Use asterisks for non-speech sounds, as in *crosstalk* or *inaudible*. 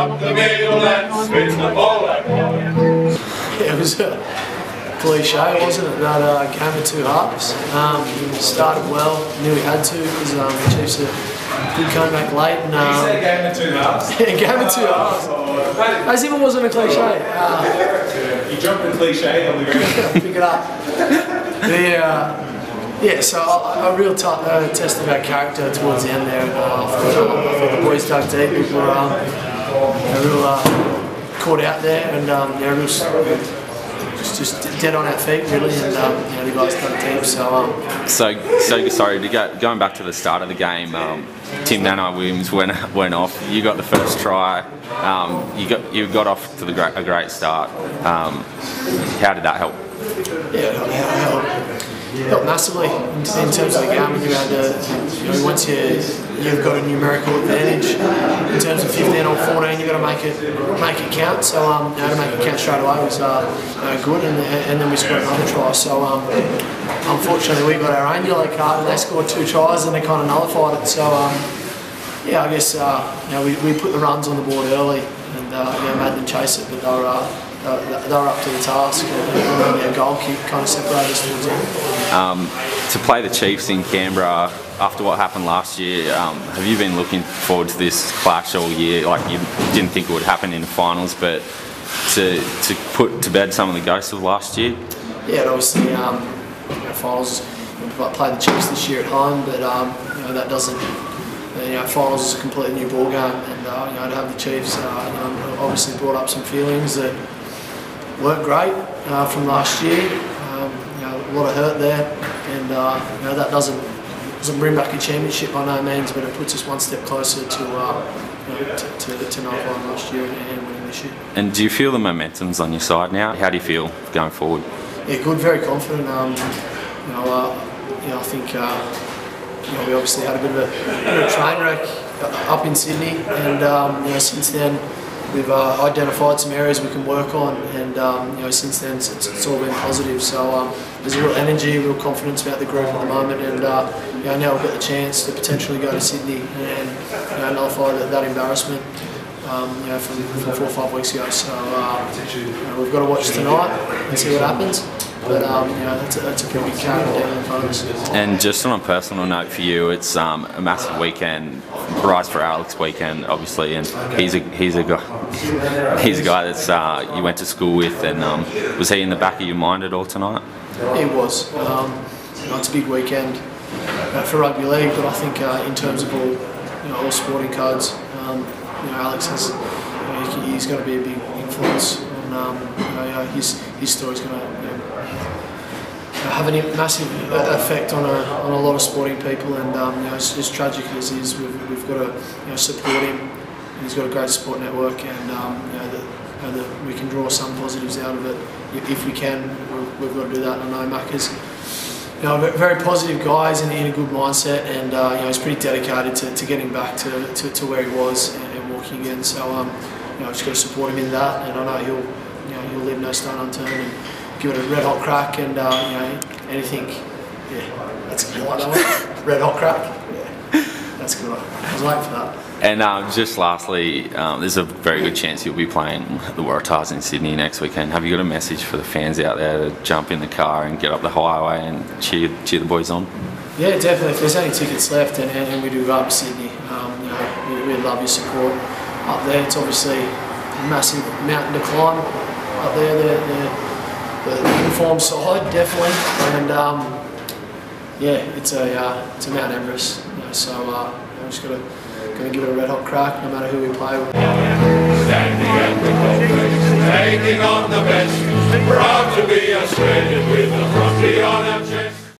up the middle and spin the ball out. it was a cliche, wasn't it? That uh, game of two halves. Um, started well, knew we had to because um, the Chiefs are good comeback late. And, um, game of two halves. *laughs* game of two halves. As if it wasn't a cliche. Uh, You jumped the cliche on the ground. *laughs* pick it up. The, uh, yeah, so a, a real t- uh, test of our character towards the end there. Uh, I, thought, I thought the boys dug deep. We were um, a real uh, caught out there and um, yeah, real, just, just dead on our feet really. And um, you know, the guys dug deep. So um, So, so sorry to go going back to the start of the game. Um, Tim Nanai-Williams went *laughs* went off. You got the first try. Um, you got you got off to the great, a great start. Um, how did that help? yeah, it helped, massively in, in terms of the game. You had to, you know, once you you've got a numerical advantage in terms of 15 or 14, you've got to make it make it count. So um, you know, to make it count straight away was uh, uh, good, and, and then we scored another try. So um, unfortunately, we got our own yellow card, and they scored two tries, and they kind of nullified it. So. Um, yeah, I guess uh, you know, we, we put the runs on the board early and uh, you know, made them chase it, but they were, uh, they were- they were up to the task. And, and then goal kick kind of separated us towards the. Um, to play the Chiefs in Canberra after what happened last year, um, have you been looking forward to this clash all year? Like you didn't think it would happen in the finals, but to to put to bed some of the ghosts of last year. Yeah, and obviously, um, you know, finals. We've played the Chiefs this year at home, but um, you know that doesn't. You know, finals is a completely new ball game, and uh, you know to have the Chiefs, uh, you know, obviously brought up some feelings that weren't great uh, from last year. Um, you know, a lot of hurt there, and uh, you know that doesn't doesn't bring back a championship by no means, but it puts us one step closer to uh, you know, to, to, to last year and winning this year. And do you feel the momentum's on your side now? How do you feel going forward? Yeah, good, very confident. Um, you know, uh, you know, I think uh, you know we obviously had a bit of a, a train wreck up in Sydney, and um, you know since then we've uh, identified some areas we can work on, and um, you know since then it's, it's all been positive. So um, there's a real energy, real confidence about the group at the moment, and uh, you know now we've got the chance to potentially go to Sydney and you know, nullify that, that embarrassment. Um, you know, from, from four or five weeks ago. So uh, you know, we've got to watch tonight and see what happens. But um, you know, that's a, that's a pretty big carrot down in front of us. And just on a personal note for you, it's um, a massive weekend, Rise for Alex weekend, obviously, and he's a he's a guy he's a guy that's uh, you went to school with, and um, was he in the back of your mind at all tonight? He was. Um, you know, it's a big weekend uh, for rugby league, but I think uh, in terms of all, you know, all sporting codes, um, you know, Alex has, you know, he's going to be a big influence on, um, you know, his his story's going to. You know, have a massive effect on a, on a lot of sporting people, and um, you know, as, as tragic as it is, we've, we've got to you know, support him. He's got a great support network, and um, you know, that, you know, we can draw some positives out of it if, we can. We've, got to do that. I know Mac is you know, very positive guy, he's in, a good mindset, and uh, you know, he's pretty dedicated to, to getting back to, to, to where he was and, and walking again. So, um, you know, just got to support him in that, and I know he'll, you know, he'll leave no stone unturned and give it a red hot crack, and uh, you know, anything, yeah, that's a good one. *laughs* red hot crack, yeah, that's a good one. I was waiting for that. And um, just lastly, um, there's a very good chance you'll be playing the Waratahs in Sydney next weekend. Have you got a message for the fans out there to jump in the car and get up the highway and cheer cheer the boys on? Yeah, definitely. If there's any tickets left and, and, we do go up to Sydney, um, you know, we, we'd love your support up there. It's obviously a massive mountain to climb up there, the, the, the uniform side, definitely. And um, yeah, it's a uh, it's a Mount Everest, you know, so uh, I'm just gonna gonna give it a red hot crack, no matter who we play with. Standing at the top, taking on the best, proud to be Australian.